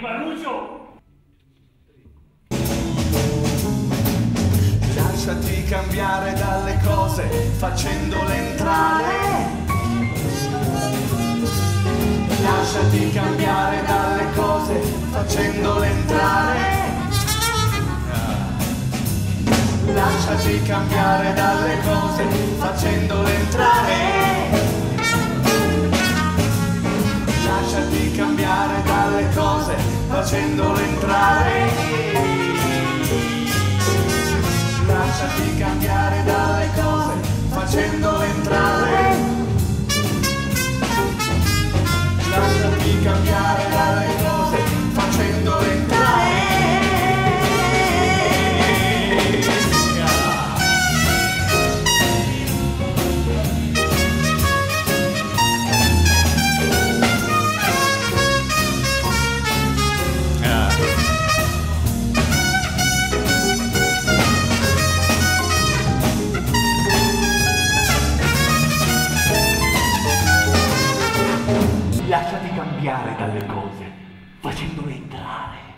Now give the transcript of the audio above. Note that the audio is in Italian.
di Barruccio! Lasciati cambiare dalle cose facendole entrare. Lasciati cambiare dalle cose facendole entrare. Lasciati cambiare dalle cose facendole entrare. facendolo entrare lasciati cambiare dalle cose facendo lasciati cambiare dalle cose, facendole entrare.